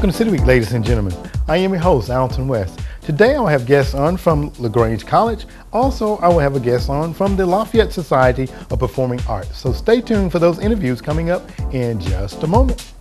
Welcome to City Week, ladies and gentlemen. I am your host, Alton West. Today I will have guests on from LaGrange College. Also, I will have a guest on from the Lafayette Society of Performing Arts. So stay tuned for those interviews coming up in just a moment.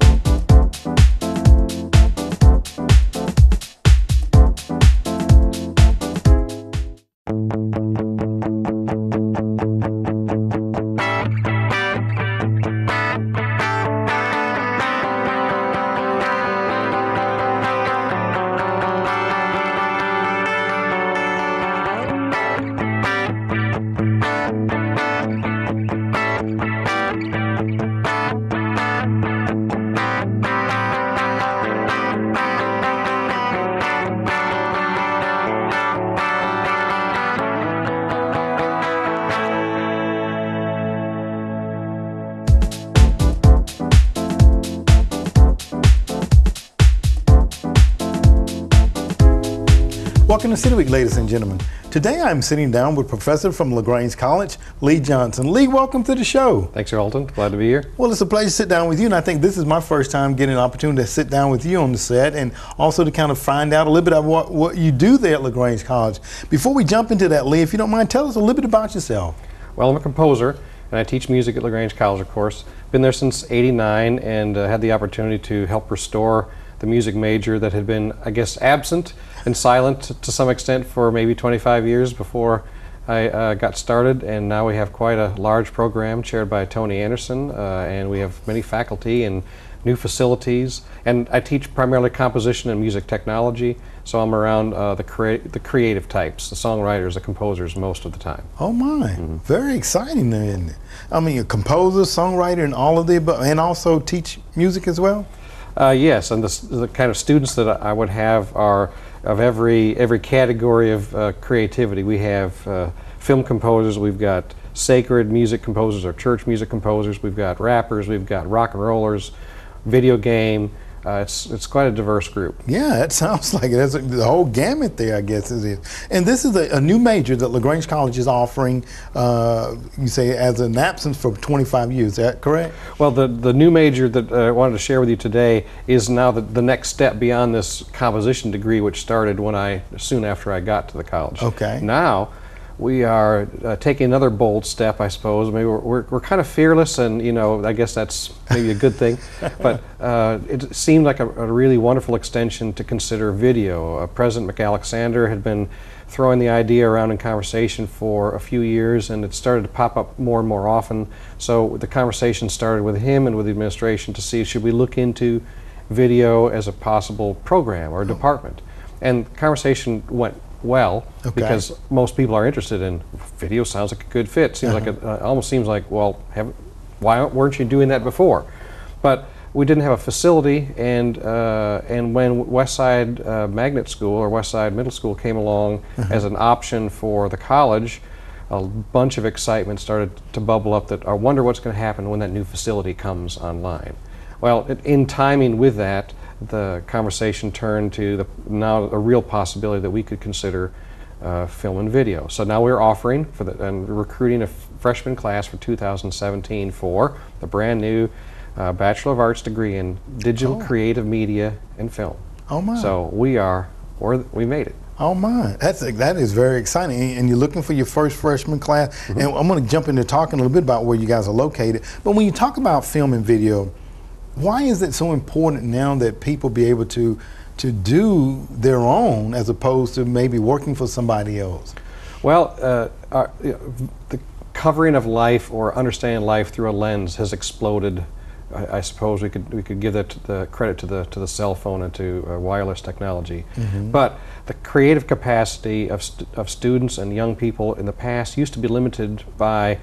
Welcome to City Week, ladies and gentlemen. Today I'm sitting down with Professor from LaGrange College, Lee Johnson. Lee, welcome to the show. Thanks, Alton. Glad to be here. Well, it's a pleasure to sit down with you, and I think this is my first time getting an opportunity to sit down with you on the set and also to kind of find out a little bit of what, what you do there at LaGrange College. Before we jump into that, Lee, if you don't mind, tell us a little bit about yourself. Well, I'm a composer, and I teach music at LaGrange College, of course. Been there since 89 and uh, had the opportunity to help restore the music major that had been, I guess, absent and silent to some extent for maybe 25 years before I uh, got started. And now we have quite a large program chaired by Tony Anderson, uh, and we have many faculty and new facilities. And I teach primarily composition and music technology, so I'm around uh, the, crea the creative types, the songwriters, the composers most of the time. Oh my, mm -hmm. very exciting then. I mean, a composer, songwriter, and all of the, and also teach music as well? Uh, yes, and the, the, kind of students that I would have are of every every category of uh, creativity. We have uh, film composers, we've got sacred music composers or church music composers, we've got rappers, we've got rock and rollers, video game, uh, it's it's quite a diverse group. Yeah, it sounds like it. A, the whole gamut there, I guess, is it. And this is a, a new major that LaGrange College is offering. Uh, you say as an absence for 25 years. Is that correct? Well, the the new major that uh, I wanted to share with you today is now the, the next step beyond this composition degree, which started when I soon after I got to the college. Okay. Now we are uh, taking another bold step, I suppose. Maybe we're, we're, we're, kind of fearless, and you know, I guess that's maybe a good thing. but uh, it seemed like a, a, really wonderful extension to consider video. Uh, President McAlexander had been throwing the idea around in conversation for a few years, and it started to pop up more and more often. So the conversation started with him and with the administration to see should we look into video as a possible program or department. And conversation went well okay. because most people are interested in video. Sounds like a good fit. Seems uh -huh. like it uh, almost seems like well, have, why weren't you doing that before? But we didn't have a facility, and uh, and when Westside uh, Magnet School or Westside Middle School came along uh -huh. as an option for the college, a bunch of excitement started to bubble up. That I wonder what's going to happen when that new facility comes online. Well, it, in timing with that, the conversation turned to the, now a real possibility that we could consider uh, film and video. So now we're offering for the, and recruiting a freshman class for 2017 for the brand new uh, Bachelor of Arts degree in Digital oh. Creative Media and Film. Oh my! So we are, or we made it. Oh my, that's that is very exciting. And you're looking for your first freshman class. Mm -hmm. And I'm going to jump into talking a little bit about where you guys are located. But when you talk about film and video, why is it so important now that people be able to to do their own as opposed to maybe working for somebody else? Well, uh, our, you know, the covering of life or understanding life through a lens has exploded. I, I suppose we could we could give that the credit to the to the cell phone and to uh, wireless technology, mm -hmm. but the creative capacity of st of students and young people in the past used to be limited by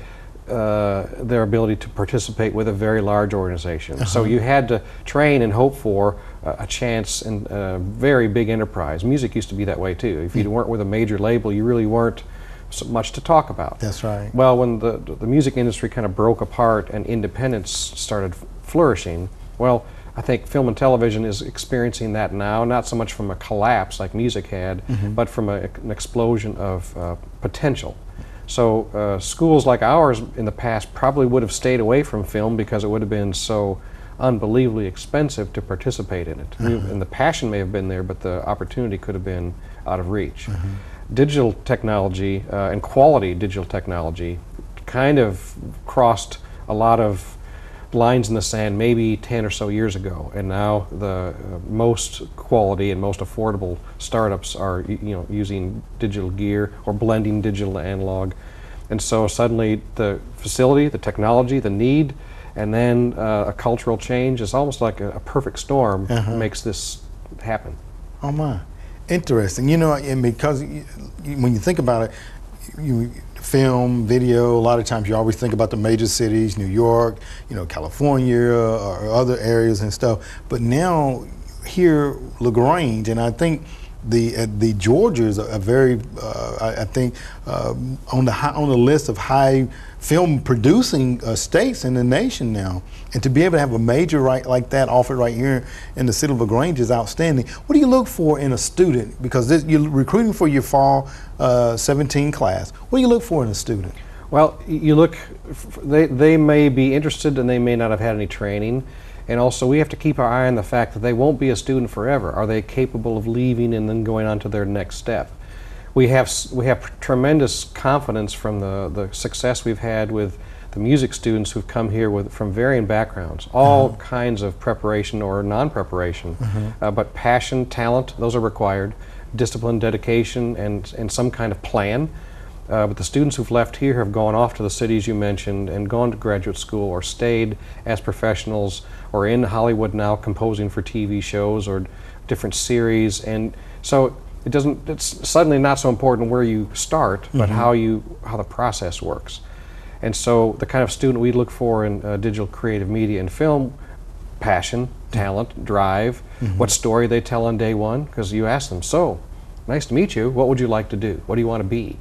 uh, their ability to participate with a very large organization. Uh -huh. So you had to train and hope for uh, a chance in a very big enterprise. Music used to be that way too. If you weren't with a major label, you really weren't so much to talk about. That's right. Well, when the, the music industry kind of broke apart and independence started flourishing, well, I think film and television is experiencing that now, not so much from a collapse like music had, mm -hmm. but from a, an explosion of uh, potential. So uh, schools like ours in the past probably would have stayed away from film because it would have been so unbelievably expensive to participate in it. We- And the passion may have been there, but the opportunity could have been out of reach. Digital technology uh, and quality digital technology kind of crossed a lot of lines in the sand maybe 10 or so years ago and now the uh, most quality and most affordable startups are you know using digital gear or blending digital to analog. And so suddenly the facility the technology the need and then uh, a cultural change is almost like a, a perfect storm makes this happen. Oh my, interesting. You know, and because you- when you think about it, you film, video. A lot of times, you always think about the major cities, New York, you know, California, or other areas and stuff. But now, here, Lagrange, and I think. The, uh, the Georgias are, very, uh, I, I think, uh, on the high, on the list of high film producing uh, states in the nation now, and to be able to have a major right like that offered right here in the city of Lagrange is outstanding. What do you look for in a student? Because this, you're recruiting for your fall uh, 17 class. What do you look for in a student? Well, you look, they, they may be interested and they may not have had any training. And also, we have to keep our eye on the fact that they won't be a student forever. Are they capable of leaving and then going on to their next step? We have, we have tremendous confidence from the, the success we've had with the music students who've come here with, from varying backgrounds, all kinds of preparation or non preparation. Uh, but passion, talent, those are required, discipline, dedication, and, and some kind of plan. Uh, but the students who've left here have gone off to the cities you mentioned and gone to graduate school or stayed as professionals or in Hollywood now composing for TV shows or different series. And so it doesn't, it's suddenly not so important where you start, but how you, how the process works. And so the kind of student we look for in uh, digital creative media and film, passion, talent, drive, what story they tell on day one, because you ask them, so, nice to meet you, what would you like to do? What do you want to be?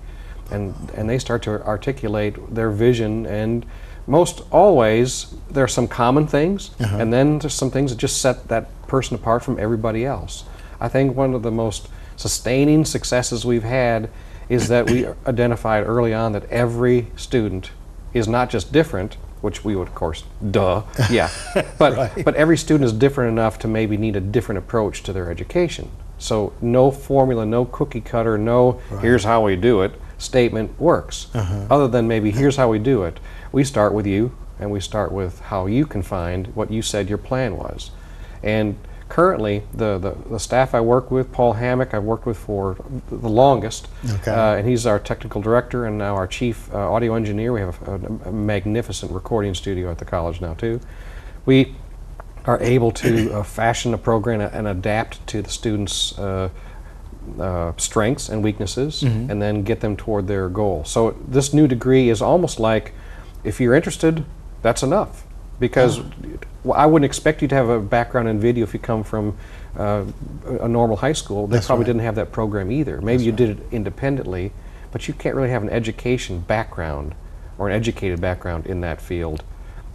And, and they start to articulate their vision and most always there are some common things and then there's some things that just set that person apart from everybody else. I think one of the most sustaining successes we've had is that we identified early on that every student is not just different, which we would of course, duh, yeah, but but every student is different enough to maybe need a different approach to their education. So no formula, no cookie cutter, no here's how we do it statement works. Uh-huh. Other than maybe here's how we do it. We start with you, and we start with how you can find what you said your plan was. And currently, the, the, the staff I work with, Paul Hammock, I've worked with for the longest, Okay. uh, and he's our technical director and now our chief uh, audio engineer. We have a, a magnificent recording studio at the college now too. We are able to uh, fashion a program and adapt to the students' uh, uh, strengths and weaknesses, and then get them toward their goal. So this new degree is almost like, if you're interested, that's enough. Because well, I wouldn't expect you to have a background in video if you come from uh, a normal high school. They That's probably right. didn't have that program either. Maybe you did it independently, but you can't really have an education background or an educated background in that field.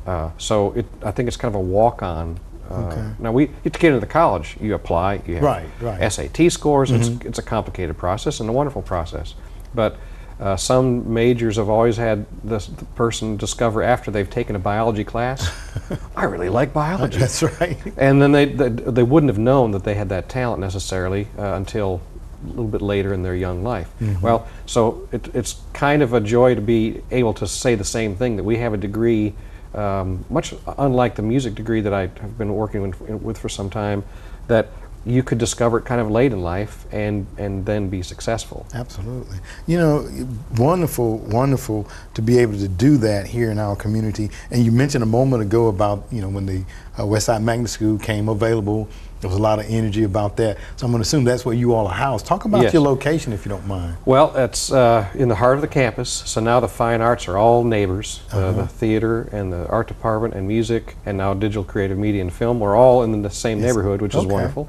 Uh, so it, I think it's kind of a walk-on. Uh, Okay. Now we to get into the college, you apply, you have Right, right. SAT scores. It's, it's a complicated process and a wonderful process. But uh, some majors have always had this the person discover after they've taken a biology class, I really like biology. That's right. And then they, they, they wouldn't have known that they had that talent necessarily uh, until a little bit later in their young life. Well, so it, it's kind of a joy to be able to say the same thing that we have a degree, um, much unlike the music degree that I have been working with, with for some time, that you could discover it kind of late in life and, and then be successful. Absolutely. You know, wonderful, wonderful to be able to do that here in our community. And you mentioned a moment ago about, you know, when the uh, Westside Magnet School came available, there was a lot of energy about that. So I'm going to assume that's where you all are housed. Talk about Yes. your location if you don't mind. Well, it's uh, in the heart of the campus, so now the fine arts are all neighbors. Uh, the theater and the art department and music, and now digital creative media and film, we're all in the same neighborhood, which is wonderful.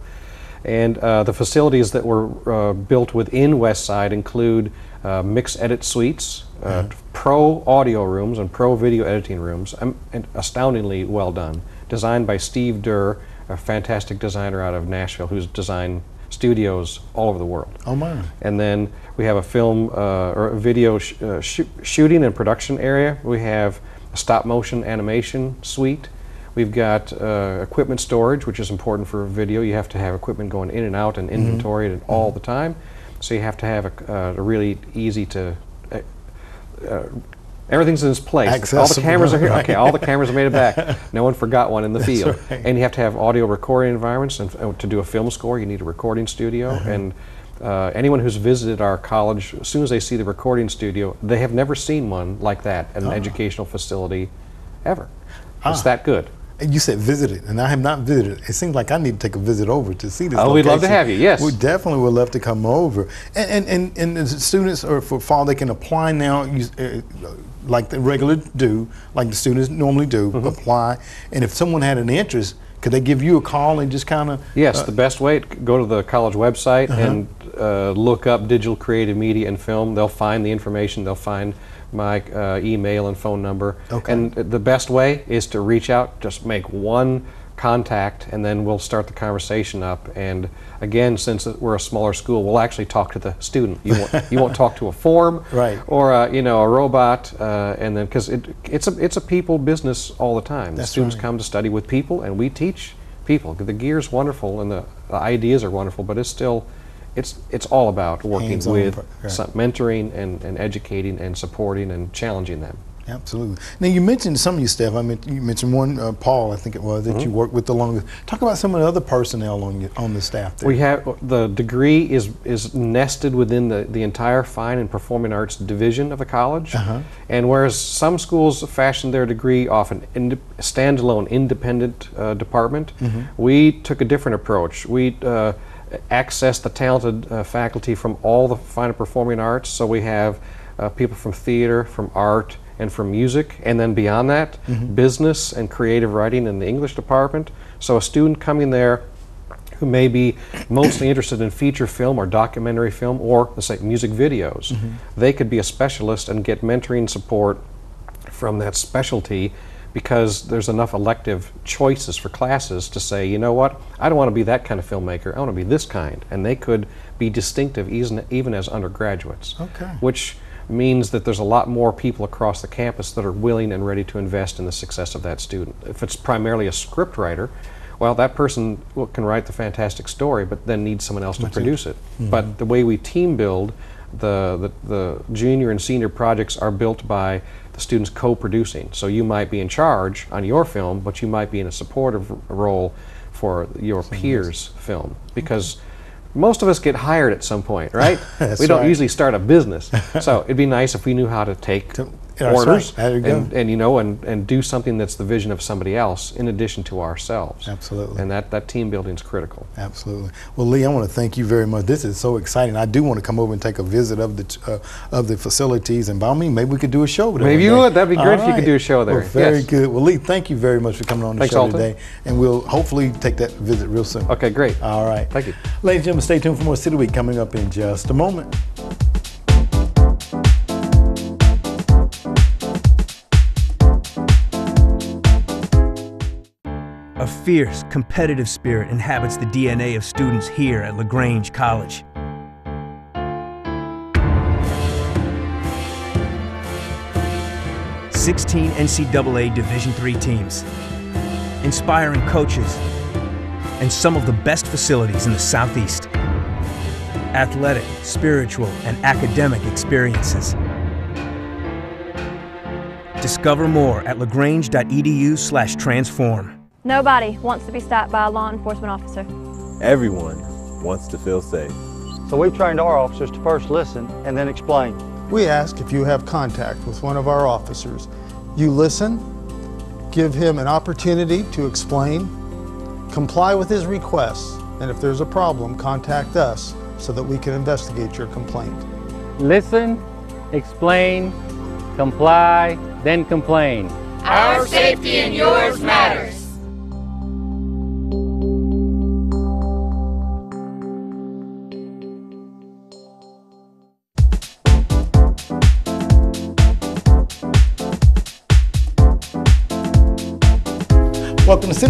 And uh, the facilities that were uh, built within Westside include uh, mix edit suites, uh, pro audio rooms, and pro video editing rooms, um, and astoundingly well done. Designed by Steve Durr, a fantastic designer out of Nashville who's designed studios all over the world. Oh, my. And then we have a film uh, or a video sh- uh, shoo- shooting and production area. We have a stop motion animation suite. We've got uh, equipment storage, which is important for video. You have to have equipment going in and out and Mm-hmm. inventory it all the time. So you have to have a, uh, a really easy to. Uh, uh, everything's in its place. all the cameras are here. Okay, all the cameras are made it back. No one forgot one in the field. right. And you have to have audio recording environments. And uh, to do a film score, you need a recording studio. Uh-huh. And uh, anyone who's visited our college, as soon as they see the recording studio, they have never seen one like that at an educational facility ever. It's Ah. that good. And you said visited, and I have not visited. It seems like I need to take a visit over to see this. Oh, we'd love to have you, yes. we definitely would love to come over. And and and, and the students or for fall they can apply now, you, uh, like the regular do, like the students normally do, Mm-hmm. apply. And if someone had an interest, could they give you a call and just kind of? Yes, the best way, go to the college website Uh-huh. and uh, look up digital creative media and film. They'll find the information. They'll find my uh, email and phone number. Okay. And the best way is to reach out, just make one contact, and then we'll start the conversation up. And again, since we're a smaller school, we'll actually talk to the student. You won't, you won't talk to a form Right. or a, you know a robot, uh, and then because it, it's a it's a people business all the time. the students right. come to study with people, and we teach people. The gear's wonderful, and the, the ideas are wonderful, but it's still it's it's all about working Hands-on with some mentoring and, and educating and supporting and challenging them. Absolutely. Now you mentioned some of your staff. I mean, you mentioned one, uh, Paul, I think it was, that Mm-hmm. you worked with the longest. Talk about some of the other personnel on your, on the staff. There. We have the degree is is nested within the, the entire fine and performing arts division of the college, Uh-huh. and whereas some schools fashion their degree off an standalone, independent uh, department, Mm-hmm. we took a different approach. We accessed the talented uh, faculty from all the fine and performing arts. So we have uh, people from theater, from art, and from music, and then beyond that, business and creative writing in the English department. So a student coming there who may be mostly interested in feature film or documentary film or let's say music videos. They could be a specialist and get mentoring support from that specialty because there's enough elective choices for classes to say, you know what, I don't want to be that kind of filmmaker, I want to be this kind. And they could be distinctive even, even as undergraduates. Okay. Which means that there's a lot more people across the campus that are willing and ready to invest in the success of that student. If it's primarily a script writer, well, that person can write the fantastic story, but then needs someone else to produce it. Mm-hmm. But the way we team build, the, the, the junior and senior projects are built by the students co-producing. So you might be in charge on your film, but you might be in a supportive role for your peers' film because most of us get hired at some point, right? We don't right. usually start a business. so it'd be nice if we knew how to take To- right. There and, and you know and, and do something that's the vision of somebody else in addition to ourselves. Absolutely. And that, that team building is critical. Absolutely. Well, Lee, I want to thank you very much. This is so exciting. I do want to come over and take a visit of the uh, of the facilities, and by all means, maybe we could do a show there. Maybe you would. That'd be great All if you could do a show there. Well, very Yes. good. Well, Lee, thank you very much for coming on the Thanks, show Alton. today, and we'll hopefully take that visit real soon. Okay, great. All right. Thank you. Ladies and gentlemen, stay tuned for more City Week coming up in just a moment. A fierce, competitive spirit inhabits the DNA of students here at LaGrange College. Sixteen NCAA Division III teams, inspiring coaches, and some of the best facilities in the Southeast. Athletic, spiritual, and academic experiences. Discover more at lagrange.edu/transform. Nobody wants to be stopped by a law enforcement officer. Everyone wants to feel safe. So we've trained our officers to first listen and then explain. We ask if you have contact with one of our officers. You listen, give him an opportunity to explain, comply with his requests, and if there's a problem, contact us so that we can investigate your complaint. Listen, explain, comply, then complain. Our safety and yours matters.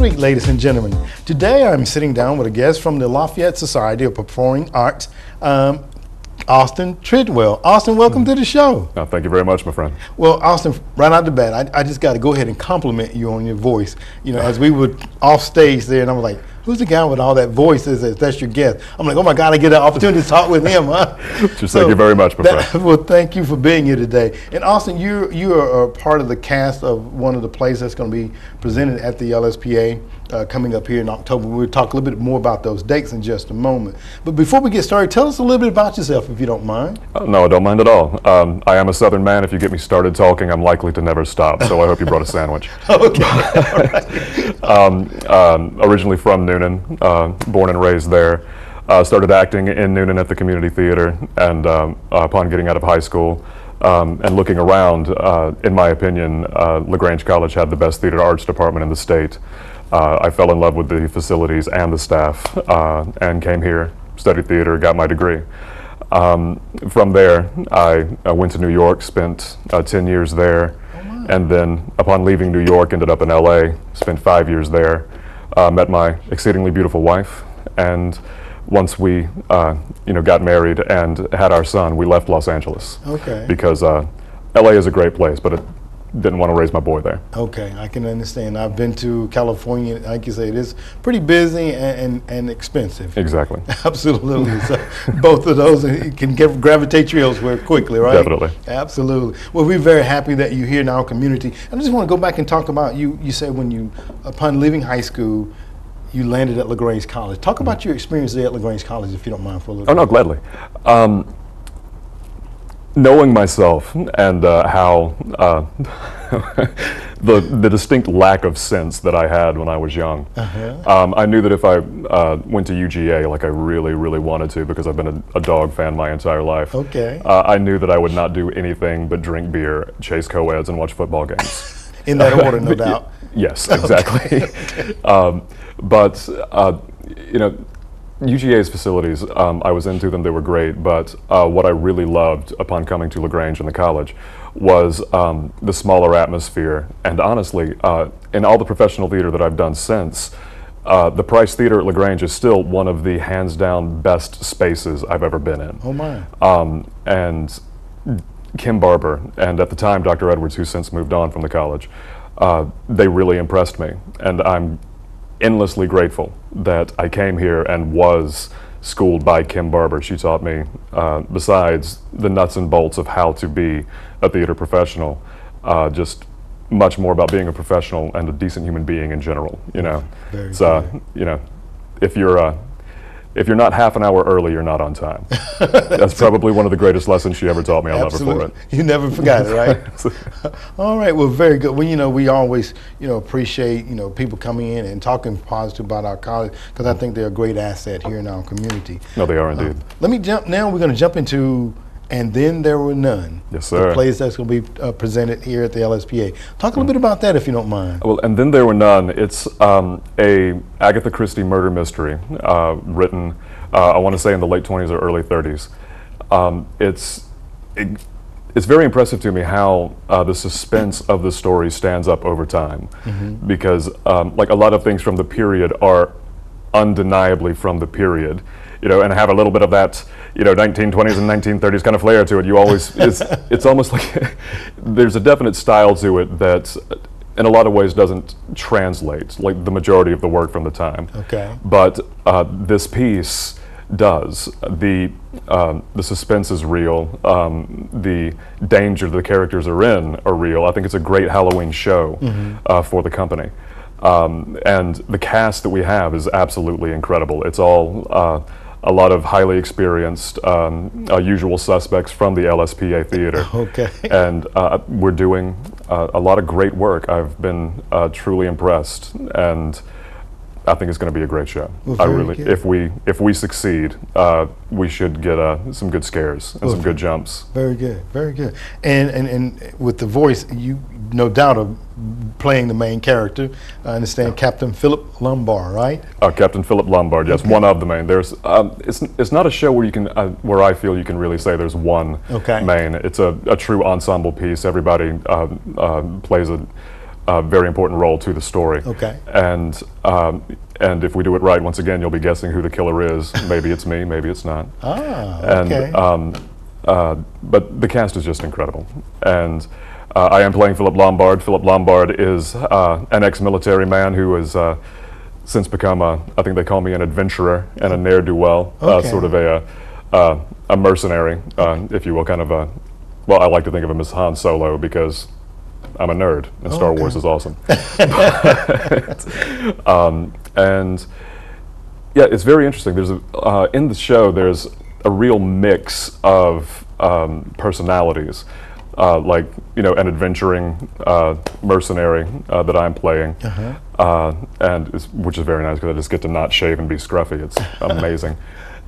Week, ladies and gentlemen. Today I'm sitting down with a guest from the Lafayette Society of Performing Arts. Um, Austin Tidwell. Austin, welcome to the show. Oh, thank you very much, my friend. Well, Austin, right out the bat, I, I just got to go ahead and compliment you on your voice. You know, as we were off stage there, and I was like, who's the guy with all that voice? Is that, that's your guest? I'm like, oh my God, I get an opportunity to talk with him, huh? Just thank you very much, my that- friend. Well, thank you for being here today. And Austin, you you are a part of the cast of one of the plays that's going to be presented at the LSPA uh, coming up here in October. We'll talk a little bit more about those dates in just a moment. But before we get started, tell us a little bit about yourself, if you don't mind. Uh, no, I don't mind at all. Um, I am a Southern man. If you get me started talking, I'm likely to never stop. So I hope you brought a sandwich. okay. um, um, originally from Newnan, uh, born and raised there. Uh, started acting in Newnan at the community theater, and um, upon getting out of high school um, and looking around, uh, in my opinion, uh, LaGrange College had the best theater arts department in the state. Uh, I fell in love with the facilities and the staff, uh, and came here, studied theater, got my degree. Um, from there, I, I went to New York, spent uh, 10 years there, and then upon leaving New York, ended up in LA, spent five years there, uh, met my exceedingly beautiful wife, and once we, uh, you know, got married and had our son, we left Los Angeles. Okay. Because uh, LA is a great place, but it didn't want to raise my boy there. Okay, I can understand. I've been to California. Like you say, it is pretty busy and, and, and expensive. Exactly. Absolutely. so both of those can get, gravitate you elsewhere quickly, right? Definitely. Absolutely. Well, we're very happy that you're here in our community. I just want to go back and talk about you. You said when you, upon leaving high school, you landed at LaGrange College. Talk about your experience there at LaGrange College, if you don't mind, for a little Oh, no, gladly. Um, knowing myself and uh, how uh, the, the distinct lack of sense that I had when I was young, um, I knew that if I uh, went to UGA like I really, really wanted to, because I've been a, a dog fan my entire life, Okay. uh, I knew that I would not do anything but drink beer, chase co-eds, and watch football games. In that order, no doubt. Yes, exactly. um, but uh, you know, UGA's facilities, um, I was into them; they were great. But uh, what I really loved upon coming to Lagrange and the college was um, the smaller atmosphere. And honestly, uh, in all the professional theater that I've done since. Uh, the Price Theater at Lagrange is still one of the hands down best spaces I've ever been in. Oh, my. Um, and Kim Barber, and at the time Dr. Edwards, who's since moved on from the college, uh, they really impressed me. And I'm endlessly grateful that I came here and was schooled by Kim Barber. She taught me, uh, besides the nuts and bolts of how to be a theater professional, uh, just much more about being a professional and a decent human being in general. You know, Very it's, uh, you know, if you're uh, if you're not half an hour early, you're not on time. That's probably one of the greatest lessons she ever taught me. I'll Absolutely. never forget. it. You never forgot it, right? All right. Well, very good. Well, you know, we always, you know, appreciate, you know, people coming in and talking positive about our college because I think they're a great asset here in our community. No, they are uh, indeed. Let me jump. Now we're going to jump into, and then there were none. Yes, sir. The plays that's going to be uh, presented here at the LSPA. Talk a little bit about that, if you don't mind. Well, and then there were none. It's um, a Agatha Christie murder mystery uh, written, uh, I want to say, in the late 20s or early 30s. Um, it's it, it's very impressive to me how uh, the suspense of the story stands up over time, because um, like a lot of things from the period are undeniably from the period, you know, and have a little bit of that, you know, 1920s and 1930s kind of flair to it. You always, it's, it's almost like there's a definite style to it that, in a lot of ways, doesn't translate like the majority of the work from the time. Okay. But uh, this piece does. The um, the suspense is real. Um, the danger the characters are in are real. I think it's a great Halloween show uh, for the company. Um, and the cast that we have is absolutely incredible. It's all uh, a lot of highly experienced um, uh, usual suspects from the LSPA theater. Okay. And uh, we're doing uh, a lot of great work. I've been uh, truly impressed, and I think it's going to be a great show. Well, I really, good. if we if we succeed, uh, we should get uh, some good scares and some good jumps. Very good, very good. And and, and with the voice, you no doubt are playing the main character. I understand Captain Philip Lombard, right? Uh, Captain Philip Lombard, yes, one of the main. There's, um, it's, it's not a show where you can, uh, where I feel you can really say there's one Okay. main. It's a, a true ensemble piece. Everybody uh, uh, plays a, a very important role to the story. Okay. And um, and if we do it right, once again, you'll be guessing who the killer is. maybe it's me, maybe it's not. Ah, And okay. um, uh, but the cast is just incredible. And uh, I am playing Philip Lombard. Philip Lombard is uh, an ex-military man who has uh, since become a, I think they call me an adventurer and a ne'er-do-well, uh, Okay. sort of a, uh, a mercenary, uh, if you will, kind of a, well, I like to think of him as Han Solo because I'm a nerd and Star Okay. Wars is awesome. um, and yeah, it's very interesting. There's a, uh, in the show, there's a real mix of um, personalities, uh, like you know, an adventuring uh, mercenary uh, that I'm playing, Uh-huh. uh, and which is very nice because I just get to not shave and be scruffy. It's amazing.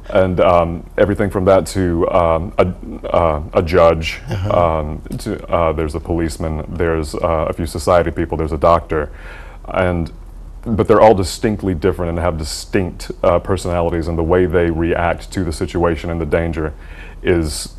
And um, everything from that to um, a, uh, a judge, um, to uh, there's a policeman, there's uh, a few society people, there's a doctor, and but they're all distinctly different and have distinct uh, personalities, and the way they react to the situation and the danger is,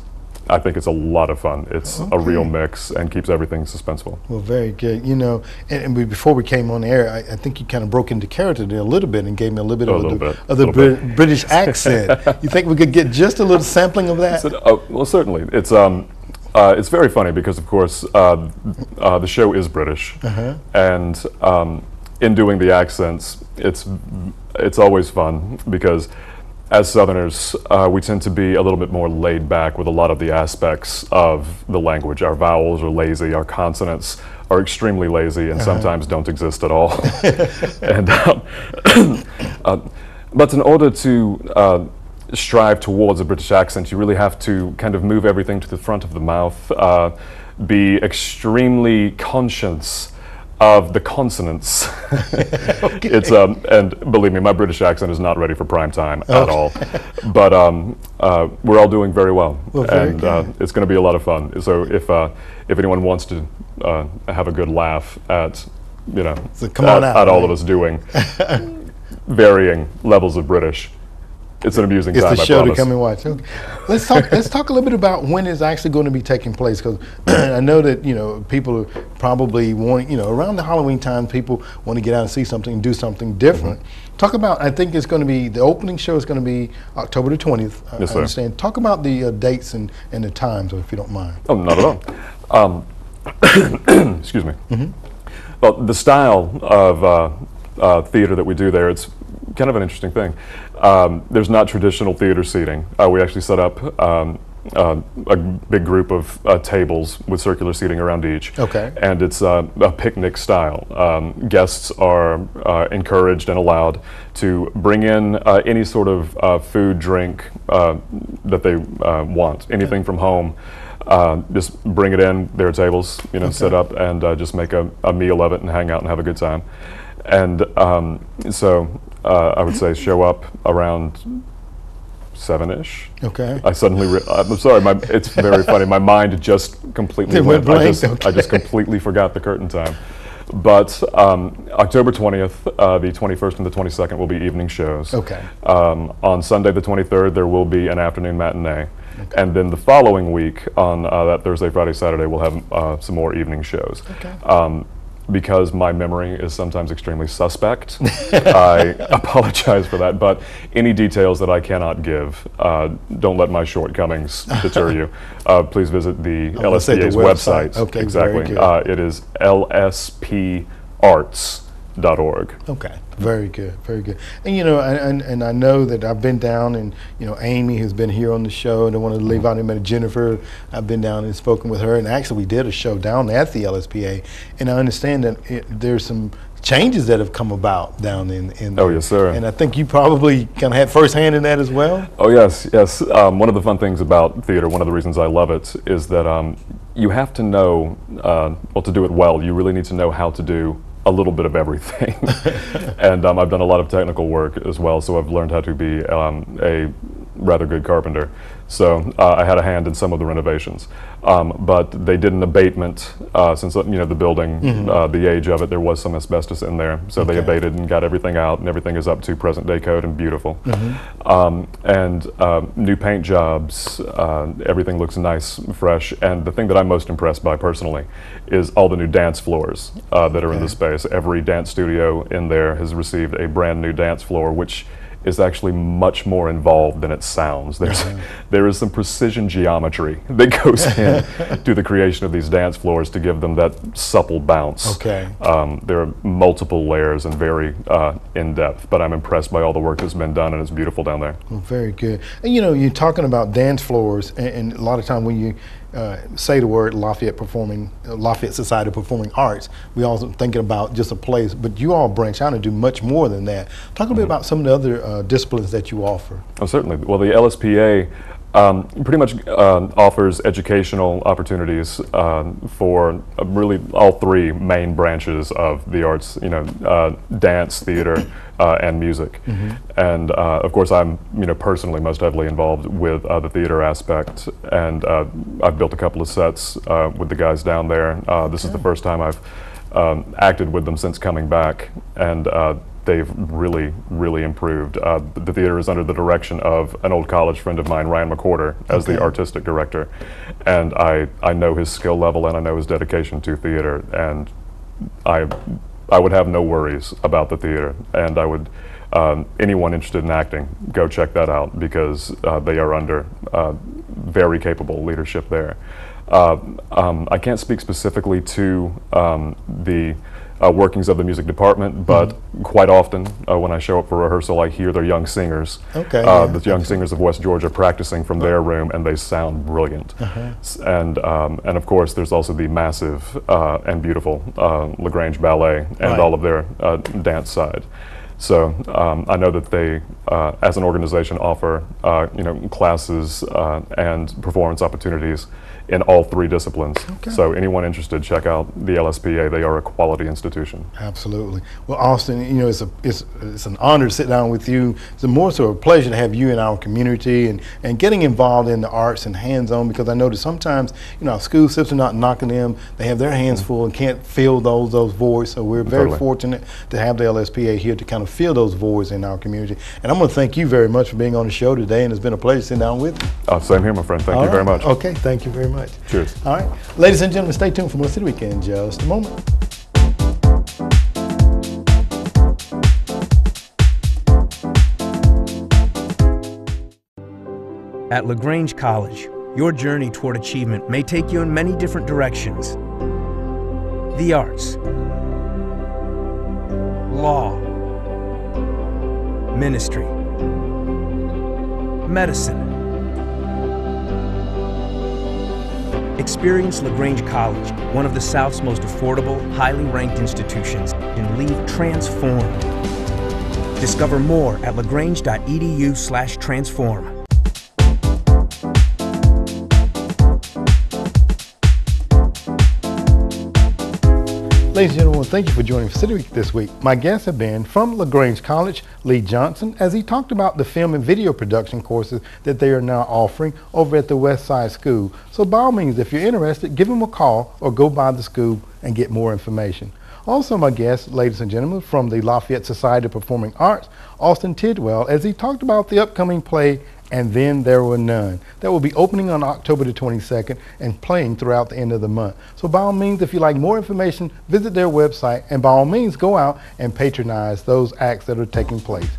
I think, it's a lot of fun. It's a real mix and keeps everything suspenseful. Well, very good. You know, and, and we- before we came on air, I, I think you kind of broke into character there a little bit and gave me a little bit A of, little the, bit, of the little Brit- British accent. you think we could get just a little sampling of that? So, uh, well, certainly. It's um, uh, it's very funny because, of course, uh, uh, the show is British, Uh-huh. and um, in doing the accents, it's it's always fun because. As Southerners, uh, we tend to be a little bit more laid back with a lot of the aspects of the language. Our vowels are lazy, our consonants are extremely lazy, and sometimes don't exist at all. and um, uh, but in order to uh, strive towards a British accent, you really have to kind of move everything to the front of the mouth, uh, be extremely conscious of the consonants. It's um, and believe me, my British accent is not ready for prime time at all. But um, uh, we're all doing very well, Well, very and uh, it's going to be a lot of fun. So if uh, if anyone wants to uh, have a good laugh at you know So at, out, at all right? of us doing varying levels of British. It's an amusing It's time. the I show to come and watch. Okay. Let's talk. let's talk a little bit about when it's actually going to be taking place, because I know that you know people are probably want you know around the Halloween time, people want to get out and see something and do something different. Mm-hmm. Talk about. I think it's going to be the opening show is going to be October the twentieth. I, Yes, I sir. understand. Talk about the uh, dates and, and the times, if you don't mind. Oh, not at all. Um, excuse me. Well, the style of uh, uh, theater that we do there, it's kind of an interesting thing. Um, there's not traditional theater seating. Uh, we actually set up um, uh, a big group of uh, tables with circular seating around each. Okay. And it's uh, a picnic style. Um, guests are uh, encouraged and allowed to bring in uh, any sort of uh, food, drink uh, that they uh, want, anything from home. Just bring it in. their tables, you know, set up and uh, just make a, a meal of it and hang out and have a good time. And um, so uh, I would say show up around seven-ish. Okay. I suddenly, re- I'm sorry, my, it's very funny. My mind just completely went went. I blank, just, I just completely forgot the curtain time. But um, October 20th, uh, the 21st and the 22nd will be evening shows. Okay. Um, on Sunday the 23rd, there will be an afternoon matinee. And then the following week, on uh, that Thursday, Friday, Saturday, we'll have uh, some more evening shows. Okay. Um, because my memory is sometimes extremely suspect, I apologize for that. But any details that I cannot give, uh, don't let my shortcomings deter you. Uh, please visit the the LSPA's website. website. Okay, exactly. Uh, it is lsparts.org. Okay, very good, very good. And you know, and, and, and I know that I've been down, and you know, Amy has been here on the show. And I want to leave out him Jennifer. I've been down and spoken with her, and actually, we did a show down at the LSPA. And I understand that it, there's some changes that have come about down in in. Oh, yes, sir. And I think you probably kind of had firsthand in that as well. Oh yes, yes. Um, one of the fun things about theater, one of the reasons I love it, is that um, you have to know, uh, well, to do it well, you really need to know how to do a little bit of everything. and um, I've done a lot of technical work as well, so I've learned how to be um, a rather good carpenter. So uh, I had a hand in some of the renovations. Um, but they did an abatement uh, since uh, you know the building, Mhm. uh, the age of it. There was some asbestos in there, so they abated and got everything out, and everything is up to present day code and beautiful. Mhm. Um, and um, new paint jobs, uh, everything looks nice, fresh. And the thing that I'm most impressed by personally is all the new dance floors uh, that are in the space. Every dance studio in there has received a brand new dance floor, which is actually much more involved than it sounds. There's, there is some precision geometry that goes in to the creation of these dance floors to give them that supple bounce. Okay. Um, there are multiple layers and very uh, in depth, but I'm impressed by all the work that's been done and it's beautiful down there. Well, very good. And you know, you're talking about dance floors, and, and a lot of time when you uh, say the word Lafayette Performing, uh, Lafayette Society of Performing Arts, we also thinking about just a place, but you all branch out and do much more than that. Talk a bit about some of the other uh, disciplines that you offer. Oh, certainly. Well, the LSPA um, pretty much uh, offers educational opportunities um, for uh, really all three main branches of the arts. You know, uh, dance, theater, uh, and music. Mhm. And uh, of course, I'm you know personally most heavily involved with uh, the theater aspect, and uh, I've built a couple of sets uh, with the guys down there. Uh, this is the first time I've um, acted with them since coming back, and uh, they've really, really improved. Uh, the theater is under the direction of an old college friend of mine, Ryan McCorder, as the artistic director, and I, I know his skill level and I know his dedication to theater, and I, I would have no worries about the theater, and I would. Um, anyone interested in acting, go check that out because uh, they are under uh, very capable leadership there. Uh, um, I can't speak specifically to um, the uh, workings of the music department, but quite often uh, when I show up for rehearsal, I hear their young singers, Okay, uh, yeah, the young singers of West Georgia practicing from their room, and they sound brilliant. Uh-huh. S- And um, and of course, there's also the massive uh, and beautiful uh, Lagrange Ballet and Right. all of their uh, dance side. So um, I know that they, uh, as an organization, offer uh, you know classes uh, and performance opportunities in all three disciplines. Okay. So anyone interested, check out the LSPA. They are a quality institution. Absolutely. Well, Austin, you know, it's a it's, it's an honor to sit down with you. It's a more so a pleasure to have you in our community and, and getting involved in the arts and hands-on because I know that sometimes, you know, our school system not knocking them. They have their hands full and can't fill those those voids. So we're very Totally. fortunate to have the LSPA here to kind of fill those voids in our community. And I'm going to thank you very much for being on the show today, and it's been a pleasure sitting down with you. Uh, same here, my friend. Thank All you very much. Okay, thank you very much. Cheers. All right, ladies and gentlemen, stay tuned for more City Weekend just a moment. At LaGrange College, your journey toward achievement may take you in many different directions. The arts, law, ministry, medicine. Experience LaGrange College, one of the South's most affordable, highly ranked institutions, and leave transformed. Discover more at lagrange.edu/transform. Ladies and gentlemen, thank you for joining City Week this week. My guests have been from LaGrange College, Lee Johnson, as he talked about the film and video production courses that they are now offering over at the West Side School. So by all means, if you're interested, give him a call or go by the school and get more information. Also my guest, ladies and gentlemen, from the Lafayette Society of Performing Arts, Austin Tidwell, as he talked about the upcoming play and then there were none. That will be opening on October the 22nd and playing throughout the end of the month. So by all means, if you like more information, visit their website and by all means, go out and patronize those acts that are taking place.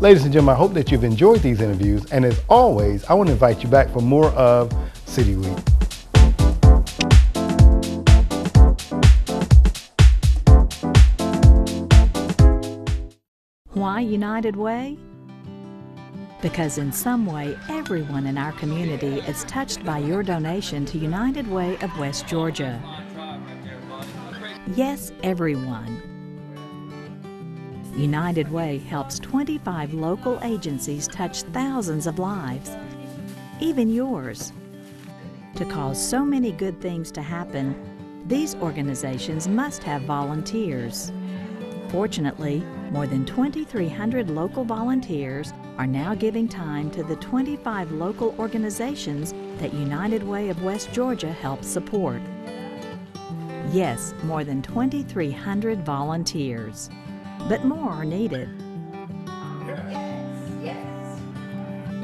Ladies and gentlemen, I hope that you've enjoyed these interviews. And as always, I want to invite you back for more of City Week. Why United Way? Because in some way, everyone in our community is touched by your donation to United Way of West Georgia. Yes, everyone. United Way helps 25 local agencies touch thousands of lives, even yours. To cause so many good things to happen, these organizations must have volunteers. Fortunately, more than 2,300 local volunteers are now giving time to the 25 local organizations that United Way of West Georgia helps support. Yes, more than 2,300 volunteers. But more are needed.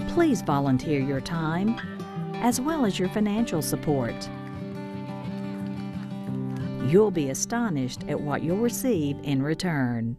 Please volunteer your time as well as your financial support. You'll be astonished at what you'll receive in return.